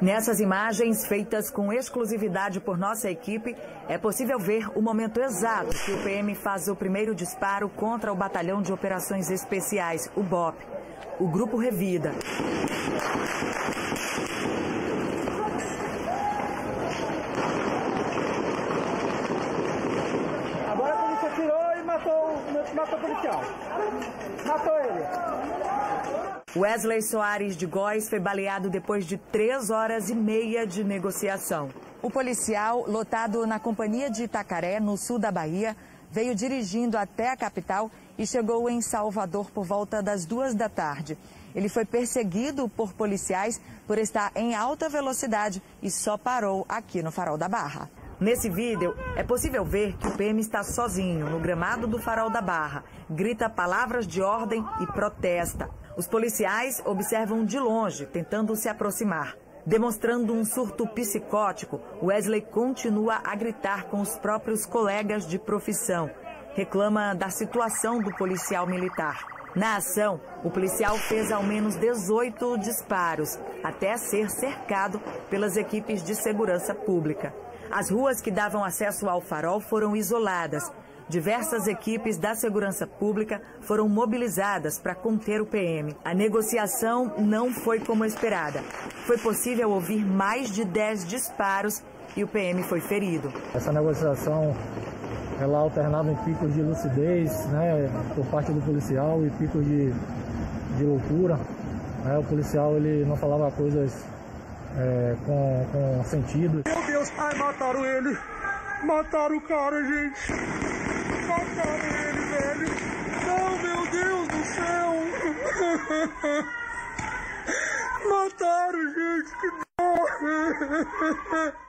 Nessas imagens, feitas com exclusividade por nossa equipe, é possível ver o momento exato que o PM faz o primeiro disparo contra o Batalhão de Operações Especiais, o BOP. O grupo revida. Agora a polícia tirou e matou, matou o policial. Matou ele. Wesley Soares de Góes foi baleado depois de três horas e meia de negociação. O policial, lotado na companhia de Itacaré, no sul da Bahia, veio dirigindo até a capital e chegou em Salvador por volta das duas da tarde. Ele foi perseguido por policiais por estar em alta velocidade e só parou aqui no Farol da Barra. Nesse vídeo, é possível ver que o PM está sozinho no gramado do Farol da Barra, grita palavras de ordem e protesta. Os policiais observam de longe, tentando se aproximar. Demonstrando um surto psicótico, Wesley continua a gritar com os próprios colegas de profissão. Reclama da situação do policial militar. Na ação, o policial fez ao menos 18 disparos, até ser cercado pelas equipes de segurança pública. As ruas que davam acesso ao farol foram isoladas Diversas equipes da segurança pública foram mobilizadas para conter o PM. A negociação não foi como esperada. Foi possível ouvir mais de 10 disparos e o PM foi ferido. Essa negociação ela alternava em picos de lucidez né, por parte do policial e picos de, de loucura. Né, o policial ele não falava coisas é, com, com sentido. Meu Deus, ai, mataram ele! Mataram o cara, gente! Mataram ele, velho! Não, meu Deus do céu! Mataram, gente! Que dor!